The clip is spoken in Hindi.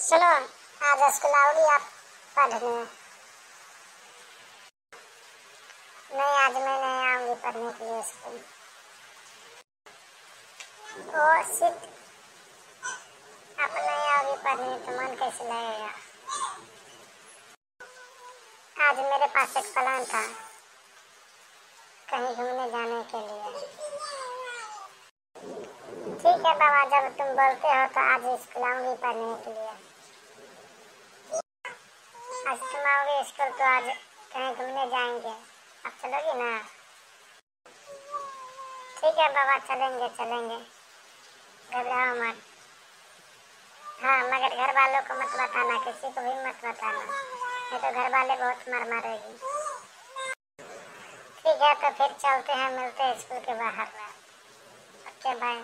सुनो आज स्कूल आओगी आप पढ़ने नहीं, आज मैं नहीं आऊँगी पढ़ने के लिए स्कूल। ओ सिट आप नहीं आओगी पढ़ने तो मन कैसे लगेगा? आज मेरे पास एक प्लान था, कहीं घूमने जाने के लिए। ठीक है बाबा, जब तुम बोलते हो तो आज स्कूल आऊँगी पढ़ने के लिए आज तुम आओगे स्कूल तो आज कहीं घूमने जाएँगे। आप चलोगी ना? ठीक है बाबा, चलेंगे चलेंगे। घबराओ मत। हाँ मगर घर वालों को मत बताना, किसी को भी मत बताना। नहीं तो घर वाले बहुत मार मारेगी ठीक है तो फिर चलते हैं, मिलते हैं स्कूल के बाहर। Okay, bye.